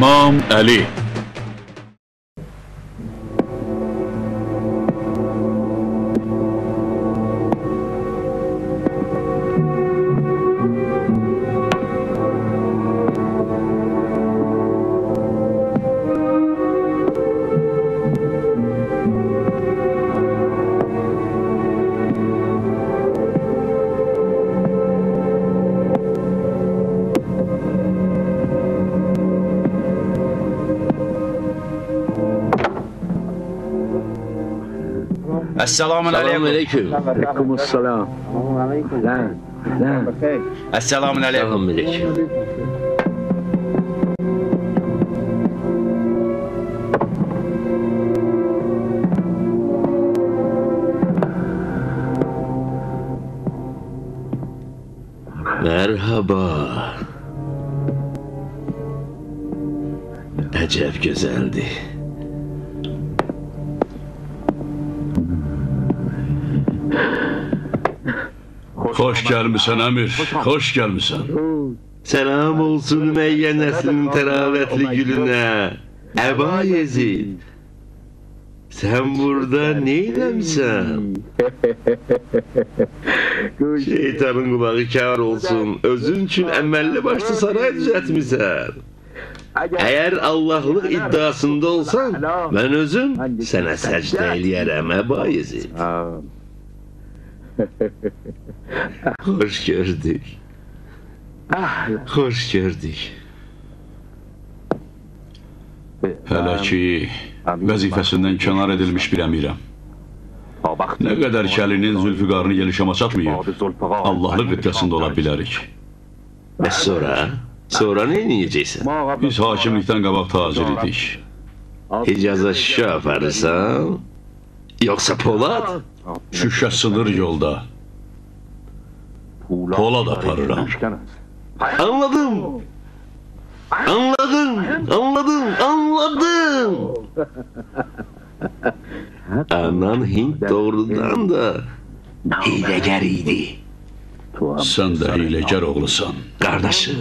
الإمام عليه Esselamun aleyküm. aleyküm. Lan, lan. Esselamun aleyküm. Selam aleyküm. Merhaba. Əcəb gözəldi. Xoş gəlmisən Əmir, xoş gəlmisən. Selam olsun meyyenesinin teravətli gülüne. Eba Yezid. Sen burada neylemsen? Şeytanın kulağı kar olsun. Özün için emelli başlı saray düzeltmişsen. Eğer Allah'lık iddiasında olsan, ben özüm sana secde eləyərəm Eba Yezid. Hoş gördük. Hoş gördük. Hələ ki, vəzifəsindən kənar edilmiş bir əmirəm. Nə qədər ki Əlinin Zülfüqarını gelişəmə çatmayıb, Allahlıq iddiasında ola bilərik. Ve sonra? Sonra ne yiyeceksin? Biz hakimlikdən qabaq tacir idik. Hicaz'a şişe aparırsan? Yoksa Polat? Şüşə sınır yolda. Pola da parıram. Anladım. Anladım. Anladım. Anladım. Anan Hint doğrudan da hilegar idi. Sen de hilegar oğlusan. Kardeşi.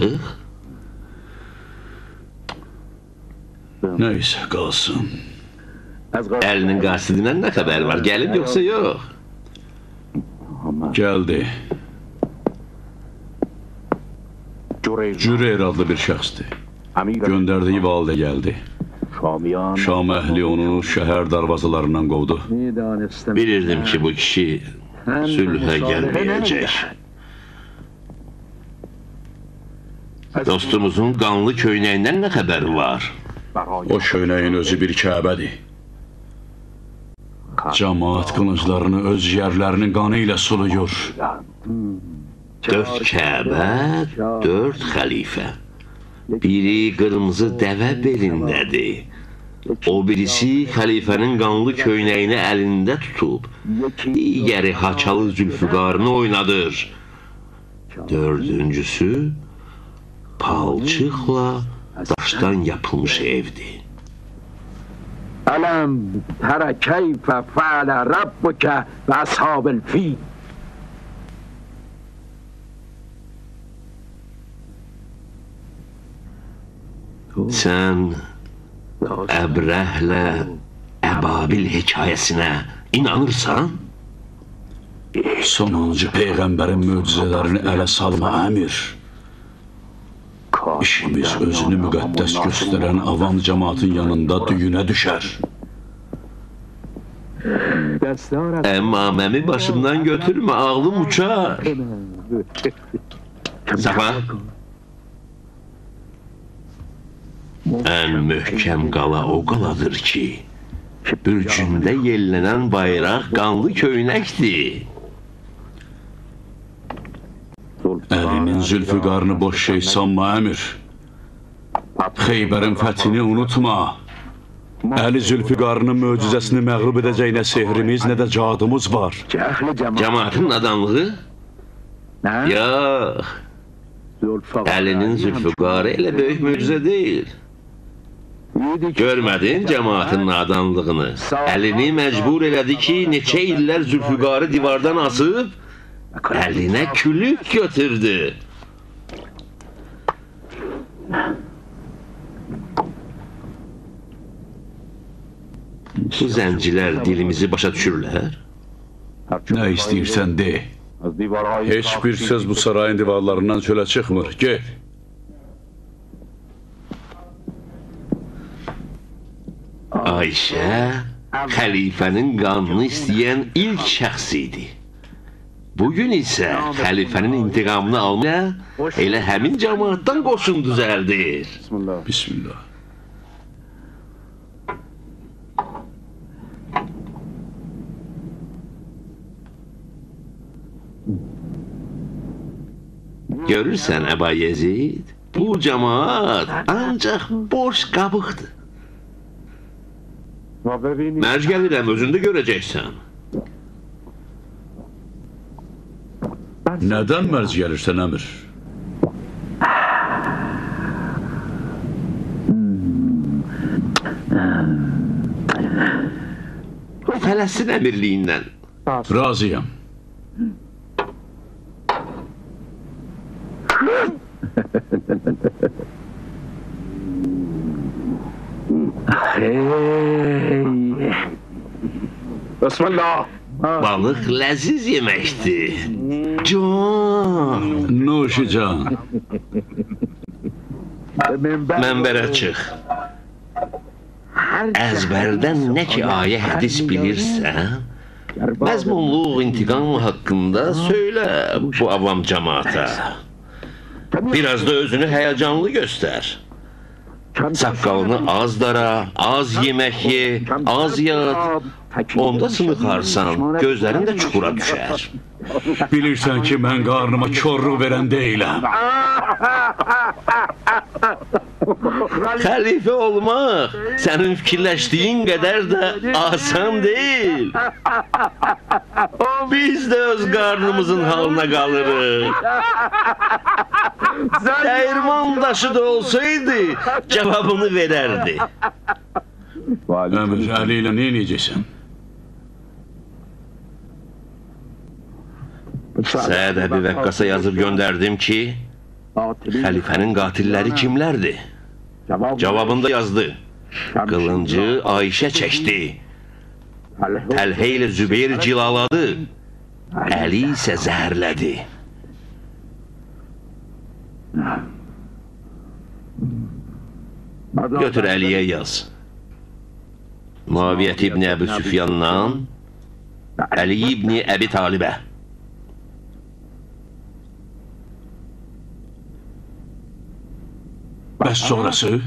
Neyse kalsın. Elinin gazetedinden ne haber var? Gelin yoksa yok. Geldi. Cüreyr adlı bir şahstı. Gönderdiği valide geldi. Şam ehli onu şehir darvazalarından kovdu. Bilirdim ki bu kişi sülhe gelmeyecek. Dostumuzun kanlı köyneğinden ne haber var? O köyneğin özü bir Kabe'di. Cemaat kılıçlarını öz yerlerinin kanıyla suluyor. Dörd kəbə, dörd xəlifə. Biri qırmızı dəvə belindədir. O birisi xəlifənin qanlı köynəyini əlində tutub, digəri haçalı zülfüqarını oynadır. Dördüncüsü palçıqla daşdan yapılmış evdir. Ələm tərə keyfə fələ rabbukə və əshabil fiyy. Sen Ebrehle Ebabil hikayesine inanırsan Sonuncu peygamberin mucizelerini ele salma emir. İşimiz özünü müqəddəs gösteren avam cemaatin yanında düğüne düşer. Emmamemi başımdan götürme ağlım uçar. Safa. Ən möhkəm qala o qaladır ki, bürcündə yellənən bayraq qanlı köynəkdir. Əlimin zülfü qarnı boş şey sanma, əmir. Xeybərin fəthini unutma. Əli Zülfüqarının möcüzəsini məğlub edəcək nə sehrimiz, nə də cadımız var. Cəmaatın adamlığı? Yox. Əlinin Zülfüqarı elə böyük möcüzə deyil. Görmədin cəmaatın nadanlığını. Əlini məcbur elədi ki, neçə illər zülfüqarı divardan asıb, əlinə külük götürdü. Bu zəncilər dilimizi başa düşürlər? Nə istəyirsən, de. Heç bir söz bu sarayın divarlarından çölə çıxmır. Get. Ayşə xəlifənin qanını istəyən ilk şəxs idi. Bugün isə xəlifənin intiqamını almaya elə həmin cəmaatdan qoşun düzəldir. Bismillah. Görürsən Əba Yezid, bu cəmaat ancaq boş qabıqdır. Mercgel ile özünde göreceksin. Neden merz gelirsen Amir? O Fələstin əmirliyindən. Razıyam. Hey. Bismillah. Balıq ləziz yeməkdir. Can, Nuşican. mənbərə çıx. Əzbərdən nə ki ayə hədis bilirsən, məzmunluq intiqam haqqında söylə bu avam cəmaata. Biraz da özünü həyəcanlı göstər. Saqqalını az dara, az yemək ye, az yat. Onda sınıxarsan, gözlərin də çuxura düşər. Bilirsən ki, mən qarnıma korluq verən deyiləm. Xəlifə olmaq sənin fikirləşdiyin qədər də asan deyil. Biz də öz qarnımızın halına qalırıq. Dəyirman daşı da olsaydı cavabını verərdi. Əmir, Əli ilə nə edəcəksən? Said Ebi Vekkas'a yazıp gönderdim ki Halifenin katilleri kimlerdi? Cevabında yazdı. Kılıncı Ayşe çekti. Telhe ile Zübeyir cilaladı. Ali ise zehirledi. Götür Ali'ye yaz. Muaviyet İbni Ebu Süfyan'dan Ali İbni Ebi Talib'e. Ve sonrası?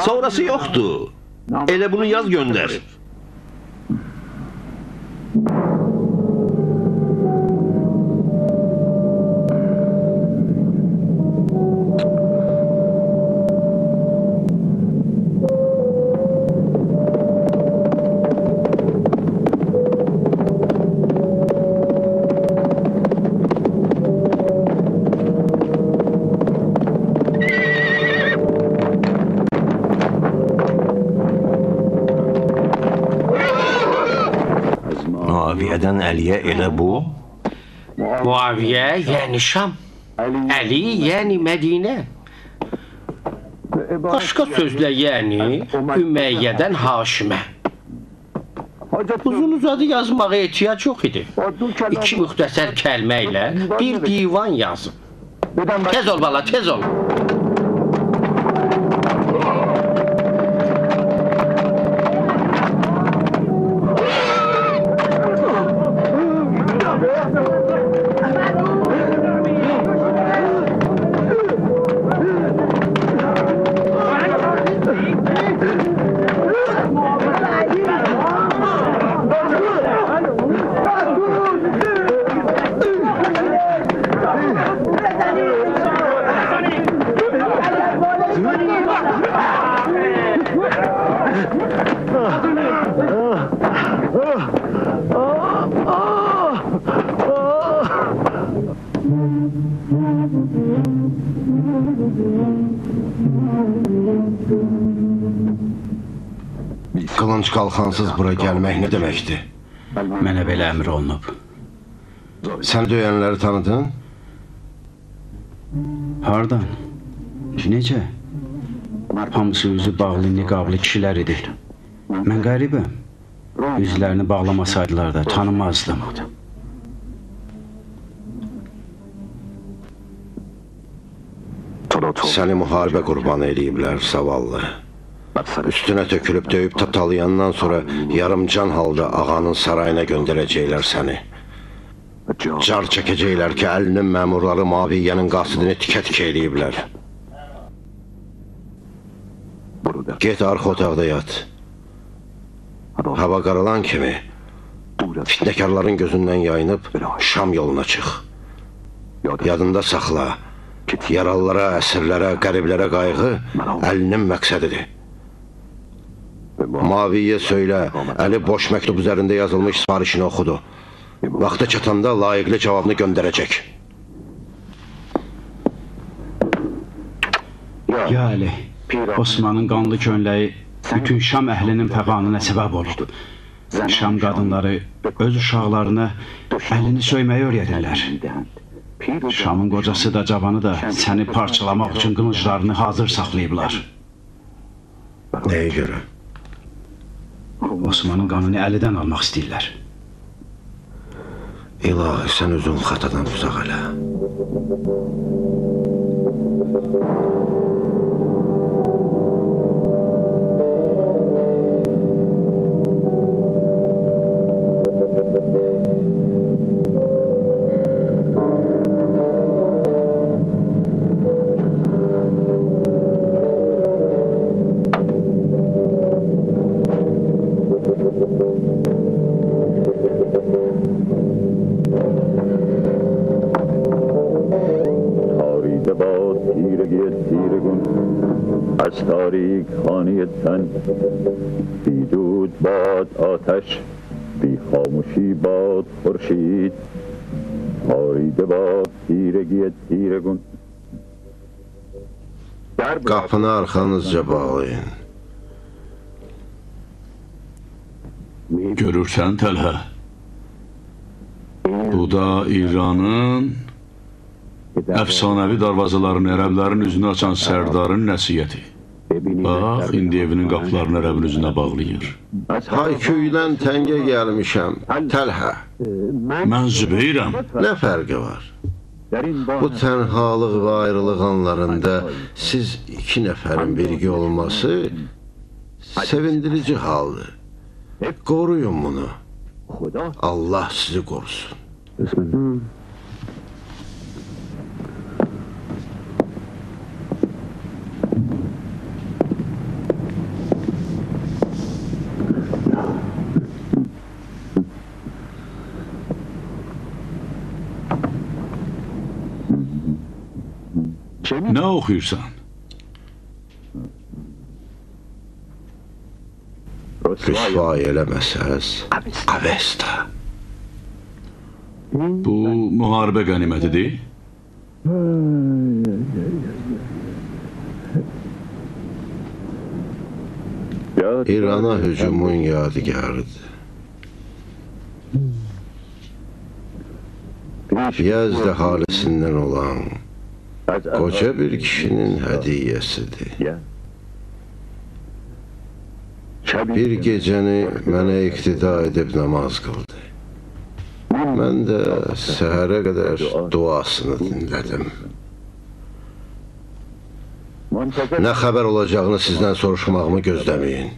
Sonrası yoktu. Ele bunu yaz gönder. Əliyə elə bu. Muaviyə yəni Şam. Əli yəni Mədinə. Başqa sözlə yəni Ümməyyədən Haşimə. Uzun uzadı yazmağa ehtiyac yox idi. İki müxtəsər kəlmə ilə bir divan yazıb. Tez ol bala, tez ol. Qılınc qalxansız bura gəlmək nə deməkdir? Mənə belə əmr olunub. Sən döyənləri tanıdın? Hardan? Necə? Hamısı üzü bağlı, niqablı kişilər idi. Mən qəribəm. Üzlərini bağlamasaydılar da tanımazdım. Səni müharibə qurbanı eləyiblər, zavallı. Üstünə tökülüb döyüb tatalayandan sonra yarımcan halda ağanın sarayına göndərəcəklər səni. Car çəkəcəklər ki, əlinin məmurları Maviyyənin qasidini tikə-tikə eləyiblər. Get arxa otaqda yat. Hava qaralan kimi fitnəkarların gözündən yayınıb Şam yoluna çıx. Yadında saxla. Yaralılara, əsirlərə, qəriblərə qayğı əlinin məqsədidir. Maviyə söylə, əli boş məktub üzərində yazılmış sifarişini oxudu. Vaxtı çatanda layiqli cavabını göndərəcək. Ya Əli, Osmanın qanlı könləyi bütün Şam əhlinin fəqanına səbəb olurdu. Şam qadınları öz uşaqlarına əlini söyməyi öyrədirlər. Şamın qocası da cavanı da səni parçalamaq üçün qılınclarını hazır saxlayıblar. Nəyə görə? Osmanın qanını əlidən almaq istəyirlər. İlahi, sən özün xatadan uzaq elə. Thank you. از تاریک خانی تن بی دود باد آتش بی خاموشی باد خورشید تاریده باد تیرگی تیرگون Qapını arxanızca bağlayın. Görürsən Təlhə? Bu da İranın əfsanəvi darvazalarını ərəblərin üzünə açan sərdarın nəsiyyəti. Bax, indi evinin qapılarını ərəbin üzünə bağlayır. Hayküydən təngə gəlmişəm. Təlhə, Mən Zübeyrəm. nə fərqi var? Bu tənhalıq və ayrılıq anlarında siz iki nəfərin birgə olması sevindirici haldır. Qoruyun bunu. Allah sizi qorusun. Nə oxuyursan? Rüsvay eləməsəz, Avesta. Bu müharibə qənimətidir. İrana hücumun yadigarıdır. Yazd əhalisindən olan qoca bir kişinin hədiyyəsidir. Bir gecəni mənə iqtida edib namaz qıldı. Mən də səhərə qədər duasını dinlədim. Nə xəbər olacağını sizdən soruşmağımı gözləməyin.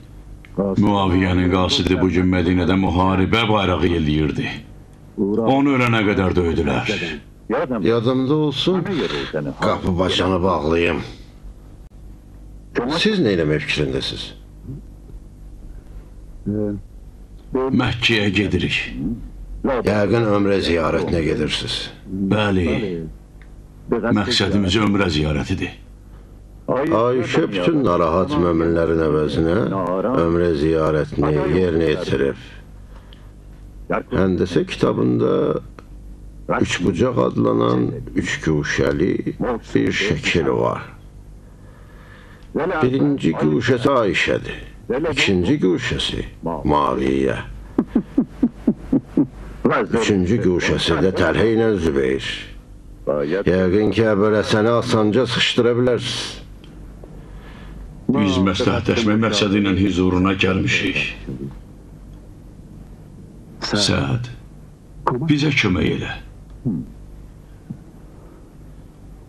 Muaviyyənin qasidi bu gün Mədinədə müharibə bayrağı yelləyirdi. Onu ölənə qədər döydülər. Yadımda olsun, qapı başanı bağlayım. Siz eləmək fikrindəsiz? Məkkəyə gedirik. Yəqin ömrə ziyarətinə gedirsiniz. Bəli, məqsədimiz ömrə ziyarətidir. Ayşə bütün narahat möminlərin əvəzinə ömrə ziyarətini yerinə yetirib. Həndəsə kitabında üç bucaq adlanan üç guşəli bir şəkil var. Birinci guşəsi Ayşədir. İkinci guşəsi Maviyyə. Üçüncü guşəsi də Təlhə ilə Zübeyir. Yəqin ki, Əbəl Həsəni asanca sıxışdıra bilərsiniz. Biz məsləhətləşmə məqsədi ilə huzuruna gəlmişik. Səad, bizə kömək elə.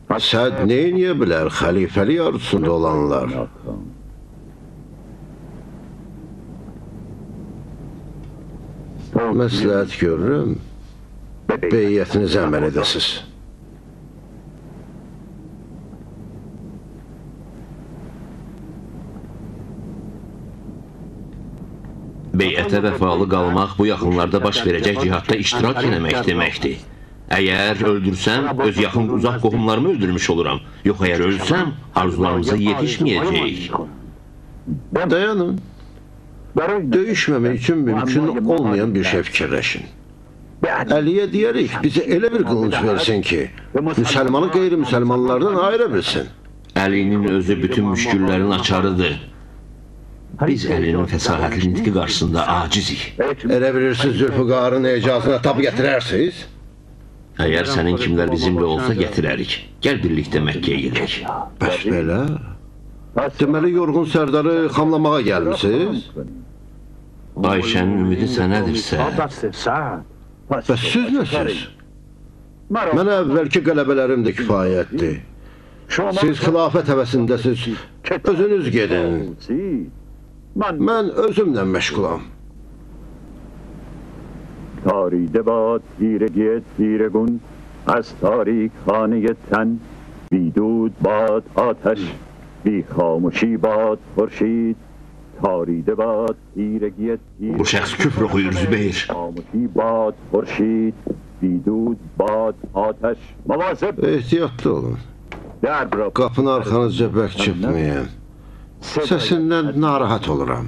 Asad neyin yebiler halifeli yarısında olanlar? Məsləhət görürəm, beyyətiniz əməl edəsiz. Beyyətə vəfalı qalmaq bu yaxınlarda baş verəcək cihatda iştirak eləmək deməkdir. Eğer öldürsem öz yakın uzak kohumlarımı öldürmüş olurum. Yok eğer ölsem arzularımıza yetişmeyeceğiz. Dayanın. Dövüşmemek için mümkün olmayan bir şey fikirleşin. Ali'ye diyerek bize ele bir kılıç versin ki Müslümanı gayri Müslümanlardan ayrı bilsin. Ali'nin özü bütün müşküllerin açarıdır. Biz Ali'nin fesahatli nitki karşısında acizik. Elə bilirsiniz Zülfüqarın ecazına tab getirərsiniz? Əgər sənin kimlər bizimlə olsa gətirərik. Gəl birlikdə Məkkəyə gedək. Bəs belə? Deməli yorğun sərdarı xamlamağa gəlmisiniz? Ayşənin ümidi sənədirsə, Bəs siz nəsiz? Mənə əvvəlki qələbələrim də kifayətdir. Siz xilafət həvəsindəsiz. Özünüz gedin. Mən özümlə məşğulam. تاریده باد تیرگی تیرگون از تاریک خانه تن بیدود باد آتش بی خاموشی باد خورشید تاریده باد تیرگی تیرگون bu şəxs küfr oxuyur Zübeyir. خاموشی باد خورشید بیدود باد آتش مواظب Ehtiyatlı olun. درب را Qapını arxanızca bərk çırpmayın. Səsindən narahat oluram.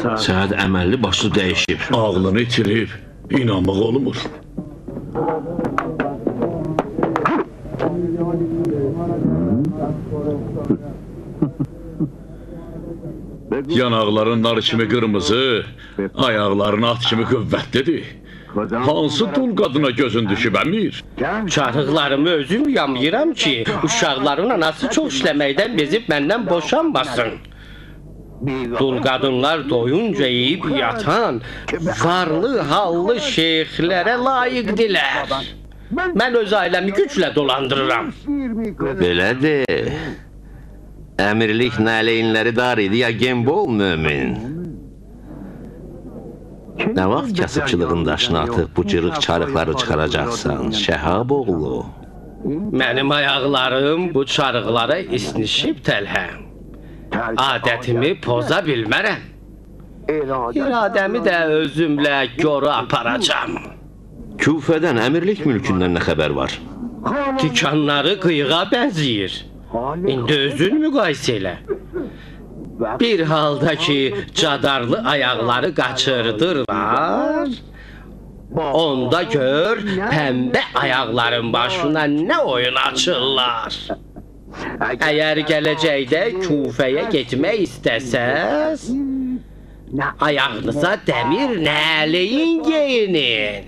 Səad əməlli başlı dəyişib. Ağlını itirib, inanmaq olmur. Yanaqların nar kimi qırmızı, ayaqların at kimi qüvvətlidir. Hansı dul qadına gözün düşüb əmir? Çarıqlarımı özüm yamyıram ki, uşaqların anası çox işləməkdən bezib məndən boşanmasın. Dul qadınlar doyunca yeyib yatan, varlı hallı şeyxlərə layiqdilər. Mən öz ailəmi güclə dolandırıram. Belədir. Əmirlik nəleyinləri dar idi ya Gembol mömin. Nə vaxt kasıbçılığın daşını atıb bu cırıq çarıqları çıxaracaqsan, Şəhab oğlu? Mənim ayaqlarım bu çarıqlara isnişib təlhəm. Adətimi poza bilmərəm. İradəmi də özümlə görə aparacam. Küfədən əmirlik mülkündən nə xəbər var? Tikanları qıyığa bənzəyir. İndi özün müqayisə elə. Bir halda ki, cadarlı ayaqları qaçırdırlar, onda gör, pəmbə ayaqların başına nə oyun açırlar. Eğer gelecekte Kufe'ye gitme isteseniz ayağınıza demir neleyin giyinin.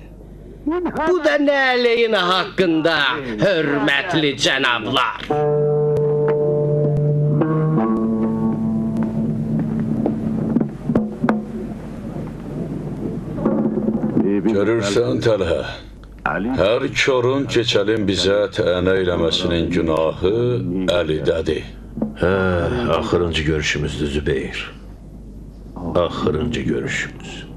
Bu da neleyin hakkında hürmetli cenablar. Görürsen Talha. Hər korun keçəlin bizə tənə eləməsinin günahı Əlidədir. Hə, axırıncı görüşümüzdür Zübeyir. Axırıncı görüşümüz.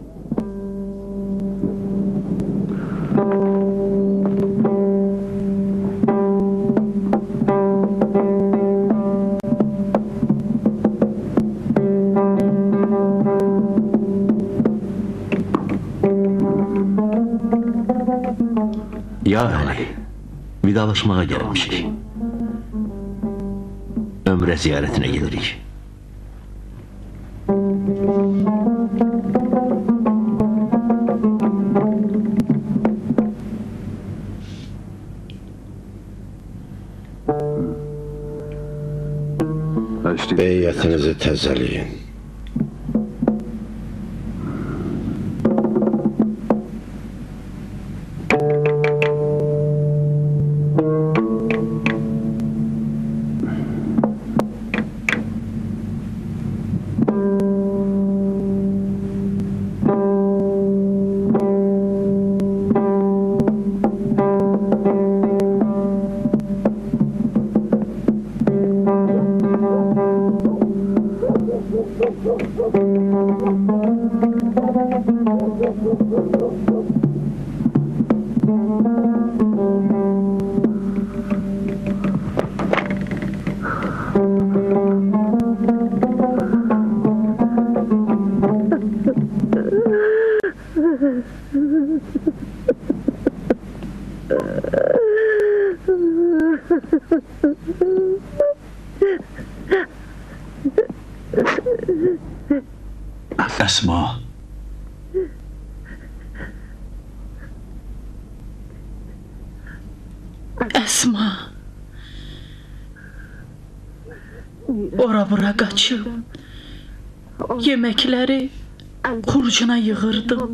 Ya Ali, vidalaşmağa gelmişik. Ömre ziyaretine gelirik. Beyatınızı tezeleyin. Yeməkləri xurcuna yığırdım.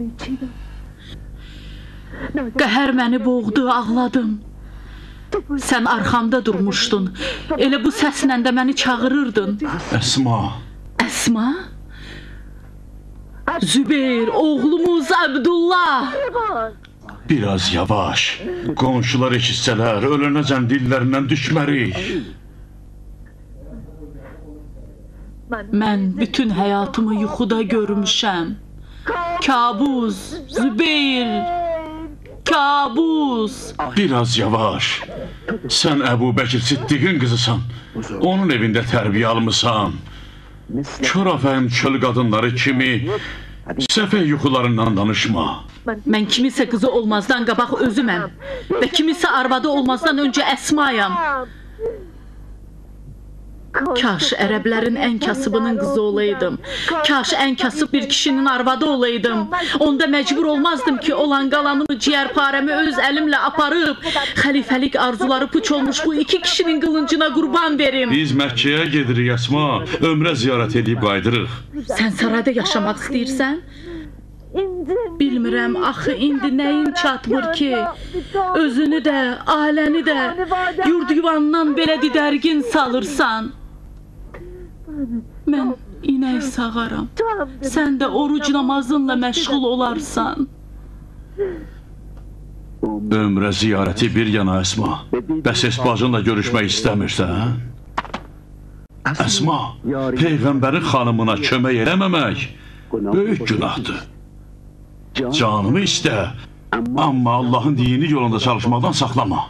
Qəhər məni boğdu, ağladım. Sən arxamda durmuşdun. Elə bu səslə də məni çağırırdın. Əsma. Əsma? Zübeyir, oğlumuz Əbdullah. Biraz yavaş. Qonşular eşitsələr, ölənəcən dillərindən düşmərik. Mən bütün həyatımı yuxuda görmüşəm. Kabus, Zübeyir. Kabus. Biraz yavaş. Sən Əbu Bəkir Siddiqin qızısan. Onun evində tərbiyə almısan. Körafəm çöl qadınları kimi səfeh yuxularından danışma. Mən kimisə qızı olmazdan qabaq özüməm və kimisə arvadı olmazdan öncə Əsmayam. Kaş ərəblərin ən kasıbının qızı olaydım. Kaş ən kasıb bir kişinin arvadı olaydım. Onda məcbur olmazdım ki, olan qalanımı ciyərparəmi öz əlimlə aparıb xəlifəlik arzuları puç olmuş bu iki kişinin qılıncına qurban verim. Biz Məkkəyə gedirik Əsma, ömrə ziyarət edib qayıdırıq. Sən sarayda yaşamaq istəyirsən? Bilmirəm, axı indi nəyin çatmır ki, özünü də, ailəni də yurd yuvandan belə didərgin salırsan. Mən inək sağaram. Sən də oruc namazınla məşğul olarsan. Ömrə ziyarəti bir yana Əsma. Bəs es bacınla görüşmək istəmirsən? Əsma, peyğəmbərin xanımına kömək eləməmək böyük günahdır. Canımı istə, amma Allahın dini yolunda çalışmaqdan saxlama.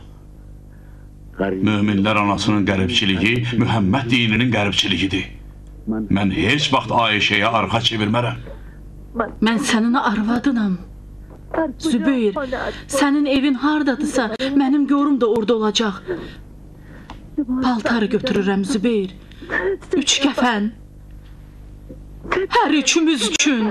Möminlər anasının qəribçiliyi Mühəmməd dininin qəribçiliyidir. Mən heç vaxt Ayşəyə arxa çevirmərəm. Mən sənin arvadınam. Zübeyir, sənin evin hardadısa, mənim görüm də orada olacaq. Paltar götürürəm Zübeyir. Üç kəfən. Hər üçümüz üçün.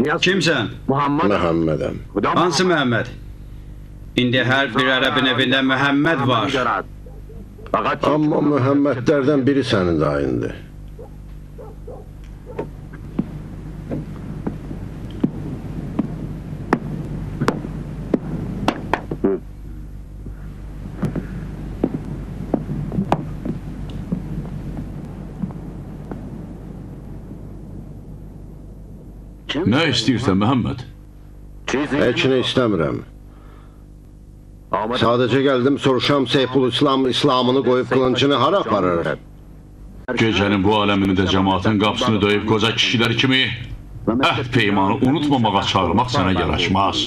Kimsən? Məhəmmədəm. Hansı Məhəmməd? İndi hər bir ərəbin evində Məhəmməd var. Amma Mühəmmədlərdən biri sənin dayındır. Nə istəyirsən Məhəmməd? Heç nə istəmirəm. Sadəcə gəldim soruşam Seyful İslam İslamını qoyub qılıncını hara aparır? Gecənin bu aləmində cəmaatın qapısını döyüb qoca kişilər kimi əhd peymanı unutmamağa çağırmaq sənə yaraşmaz.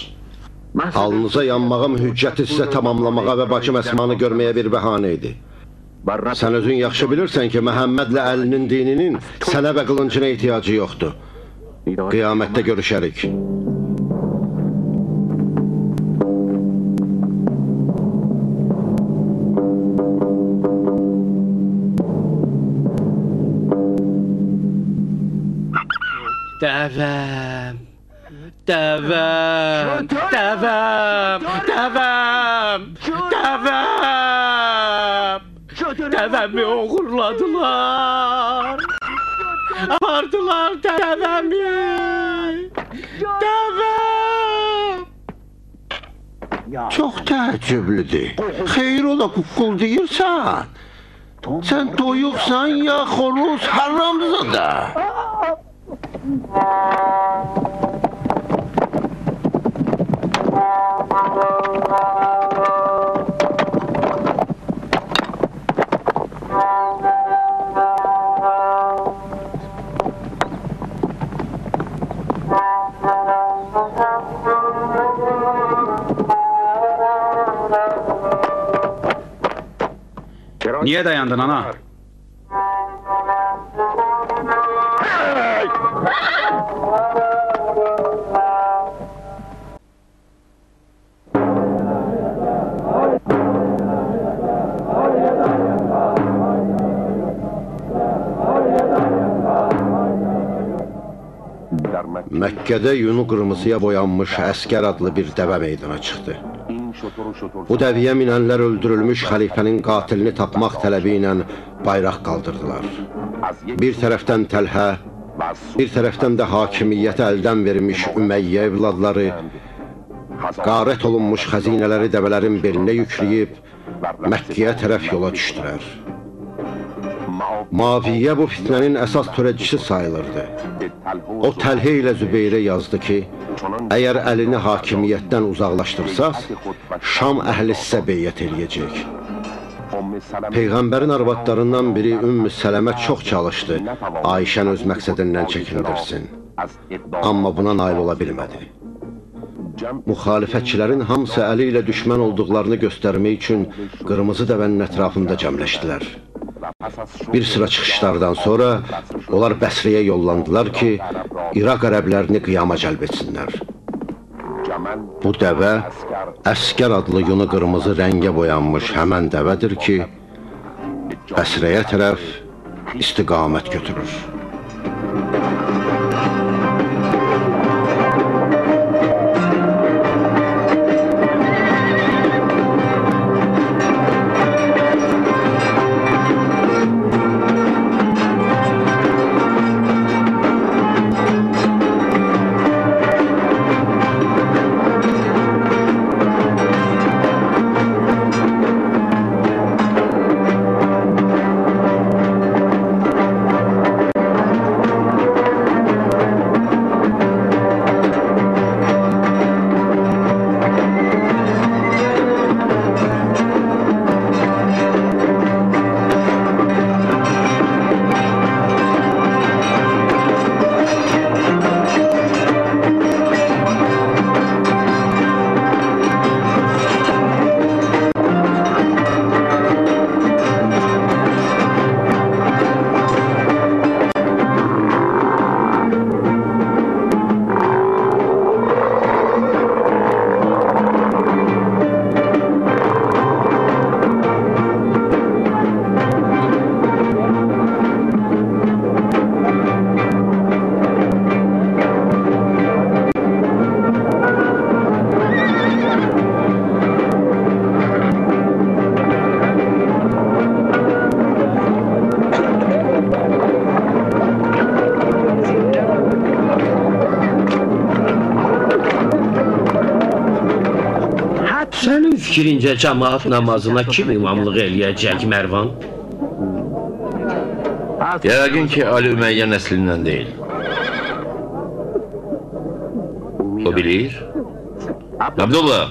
Halınıza yanmağım hüccəti sizə tamamlamağa və bacım Əsmanı görməyə bir bəhanə idi. Sən özün yaxşı bilirsən ki, Məhəmmədlə əlinin dininin sənə və qılıncına ehtiyacı yoxdur. Qiyamətdə görüşərik. Dəvəm. Dəvəm. Dəvəm. Dəvəm. Dəvəm. Dəvəmi oğurladılar. Apardılar dəvəmi. Dəvəm. Çox təəccüblüdür. Xeyr ola quqqul deyirsən. Sən toyuqsan ya xoruz haramzada? Niye dayandın ana? Mekke'de yünü kırmızıya boyanmış Esker adlı bir deve meydana çıktı. Bu dəviyə minənlər öldürülmüş xəlifənin qatilini tapmaq tələbi ilə bayraq qaldırdılar. Bir tərəfdən Təlhə, bir tərəfdən də hakimiyyəti əldən vermiş Ümeyyə evladları qarət olunmuş xəzinələri dəvələrin belinə yükləyib Məkkəyə tərəf yola düşdülər. Maviyyə bu fitnənin əsas törədicisi sayılırdı. O Təlhə ilə Zübeyrə yazdı ki, əgər əlini hakimiyyətdən uzaqlaşdırsaz, Şam əhli sizə beyyət eləyəcək. Peyğəmbərin arvadlarından biri Ümmü Sələmə çox çalışdı, Ayşən öz məqsədindən çəkindirsin. Amma buna nail ola bilmədi. Müxalifətçilərin hamısı əli ilə düşmən olduqlarını göstərmək üçün qırmızı dəvənin ətrafında cəmləşdilər. Bir sıra çıxışlardan sonra onlar Bəsriyə yollandılar ki, İraq ərəblərini qiyama cəlb etsinlər. Bu dəvə əskər adlı yunu qırmızı rəngə boyanmış həmən dəvədir ki, Bəsrəyə tərəf istiqamət götürür. Sənin fikrincə cəmaat namazına kim imamlıq eləyəcək Mərvan? Yəqin ki, Ali Ümeyyə nəslindən deyil. O bilir. Abdullah.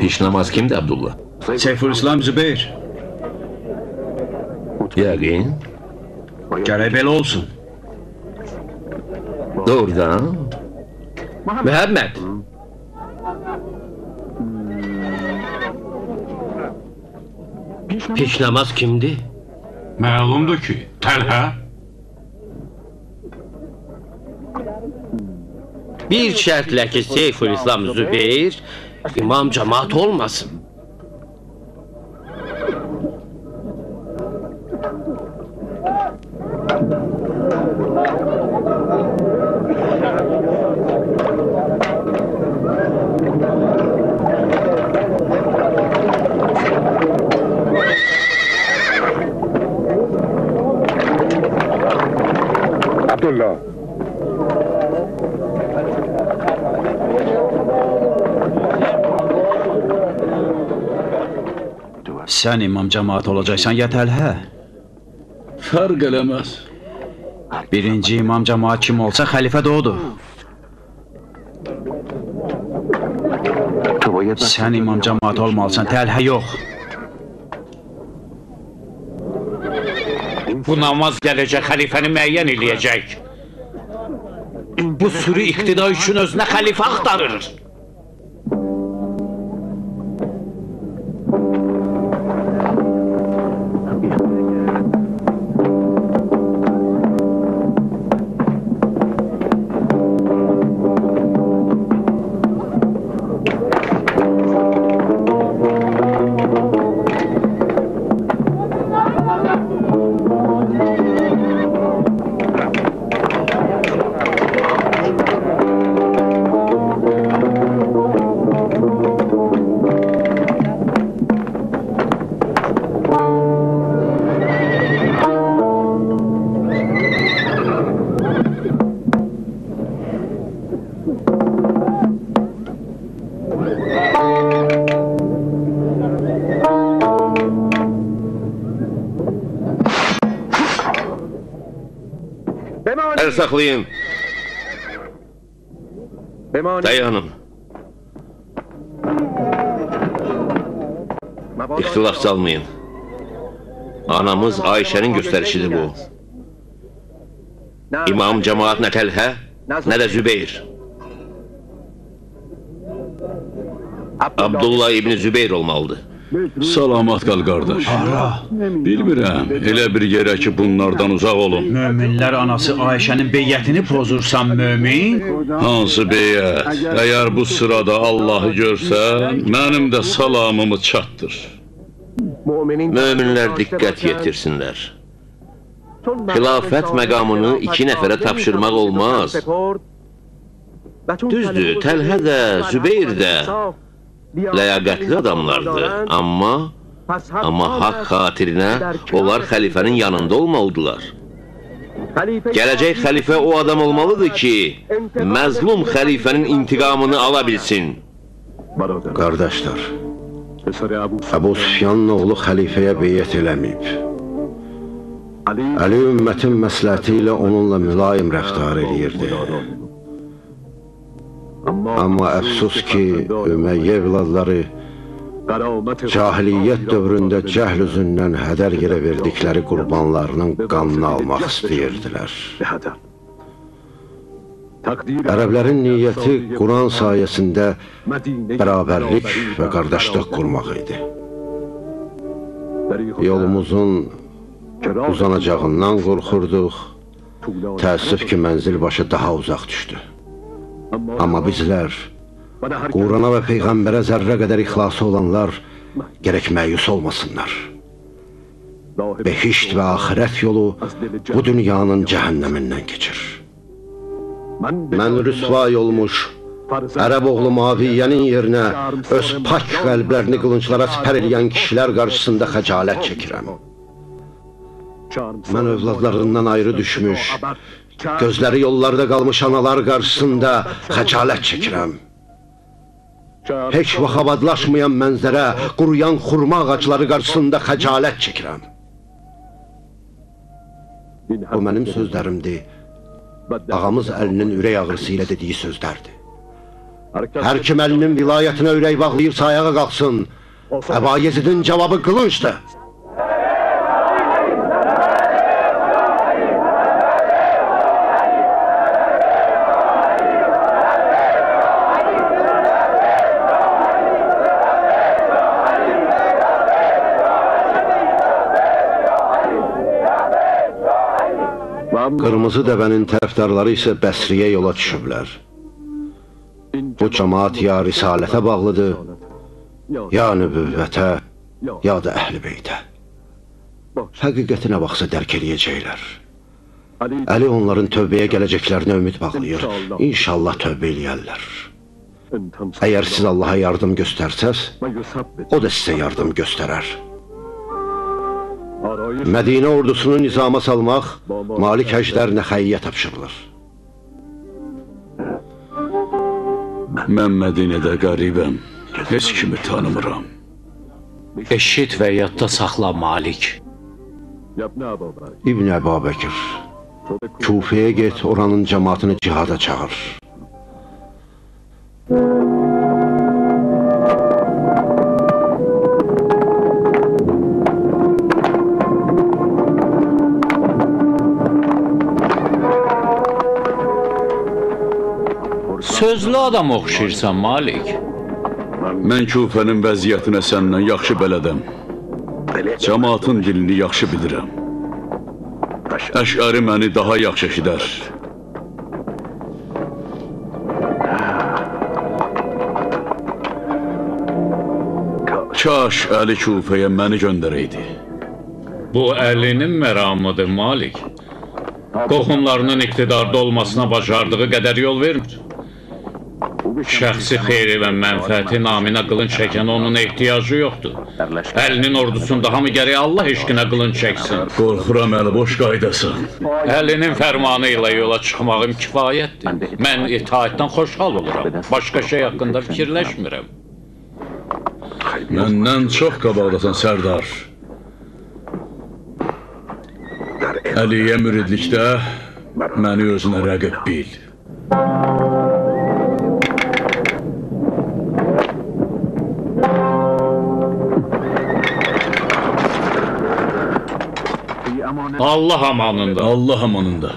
Piş namaz kimdi Abdullah? Seyfülislam Zübeyir. Yəqin. Gərək belə olsun. Doğrudan. Məhəmməd. Pişnamaz kimdir? Məlumdur ki, Təlhə Bir şərtlə ki, Seyfülislam Zübeyir imam cəmaat olmasın. Sən imam cəmaat olacaqsan ya təlhə? Fərq eləməz. Birinci imam cəmaat kim olsa xəlifə də odur. Sən imam cəmaat olmalısan, təlhə yox. Bu namaz gələcək xəlifəni müəyyən eləyəcək. Bu sürü iqtida üçün özünə xəlifə axtarır. El saxlayın. Dayanın. İxtilaf salmayın. Anamız Ayşənin göstərişidir bu. İmam cemaat nə Təlhə, nə də Zübeyir. Abdullah ibn Zübeyir olmalıdır. Salamat qal qardaş. Bilmirəm, elə bir yerə ki bunlardan uzaq olun. Möminlər anası Ayşənin beyyətini pozursan mömin, Hansı beyət? Əgər bu sırada Allahı görsən, mənim də salamımı çatdır. Möminlər diqqət yetirsinlər. Xilafət məqamını iki nəfərə tapşırmaq olmaz. Düzdür, Təlhə də, Zübeyir də ləyaqətli adamlardır, amma amma haqq xatirinə onlar xəlifənin yanında olmalıdılar. Gələcək xəlifə o adam olmalıdır ki, məzlum xəlifənin intiqamını ala bilsin. Qardaşlar, Əbu Süfyanın oğlu xəlifəyə beyyət eləməyib. Əli ümmətin məsləhəti ilə onunla mülayim rəftar eləyirdi. Amma əfsus ki, Ümeyyə evladları cahiliyyət dövründə cəhl üzündən hədər yerə verdikləri qurbanlarının qanını almaq istəyirdilər. Ərəblərin niyyəti Quran sayəsində bərabərlik və qardaşlıq qurmaq idi. Yolumuzun uzanacağından qorxurduq. Təəssüf ki, mənzil başı daha uzaq düşdü. Ama bizler, Kur'an'a ve Peygamber'e zerre kadar ihlası olanlar gerek meyus olmasınlar. Behişt ve ahiret yolu bu dünyanın cehenneminden geçir. Ben rüsva olmuş, Ərəb oğlu Maviyyənin yerinə öz pak qəlblərini qılınçlara sipər eləyən kişilər qarşısında xəcalət çəkirəm. Mən övladlarından ayrı düşmüş, gözləri yollarda qalmış analar qarşısında xəcalət çəkirəm. Heç vaxt abadlaşmayan mənzərə, quruyan xurma ağacları qarşısında xəcalət çəkirəm. Bu mənim sözlərimdir. Ağamız əlinin ürək ağrısı ilə dediyi sözlərdir. Hər kim əlinin vilayətinə ürək bağlayırsa ayağa qalxsın. Əba Yezidin cavabı qılıncdır. Qırmızı dəvənin tərəfdarları isə Bəsriyə yola düşüblər. Bu cəmaat ya risalətə bağlıdır, ya nübüvvətə, ya da əhl-i beytə. Həqiqəti nə vaxtsa dərk eləyəcəklər. Əli onların tövbəyə gələcəklərinə ümid bağlayır. İnşallah tövbə eləyərlər. Əgər siz Allaha yardım göstərsəz, o da sizə yardım göstərər. Mədinə ordusunu nizama salmaq Malik Əjdər Nəxəyyə tapşırılır. Mən Mədinədə qəribəm. Heç kimi tanımıram. Eşit və yadda saxla Malik. İbn Əbabəkir, Kufəyə get, oranın cəmaatını cihada çağır. Sözlü adam oxşayırsan Malik. Mən Kufənin vəziyyətinə səndən yaxşı bələdəm. Cəmaatın dilini yaxşı bilirəm. Əşəri məni daha yaxşı eşidər. Kaş Əli Kufəyə məni göndərəydi. Bu əlinin məramıdır Malik. Qohumlarının iqtidarda olmasına bacardığı qədər yol vermir. Şəxsi xeyri və mənfəəti naminə qılınc çəkən onun ehtiyacı yoxdur. Əlinin ordusunda hamı gərək Allah eşqinə qılınc çəksin. Qorxuram əli boş qaydasan. Əlinin fərmanı ilə yola çıxmağım kifayətdir. Mən itaətdən xoşhal oluram. Başqa şey haqqında fikirləşmirəm. Məndən çox qabaqdasan Sərdar. Əliyə müridlikdə məni özünə rəqib bil. Allah amanında. Allah amanında.